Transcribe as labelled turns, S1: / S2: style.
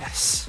S1: Yes.